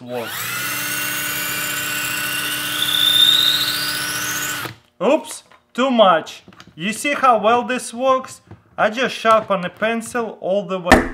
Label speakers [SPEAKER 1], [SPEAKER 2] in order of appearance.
[SPEAKER 1] works. Oops, too much. You see how well this works? I just sharpen a pencil all the way.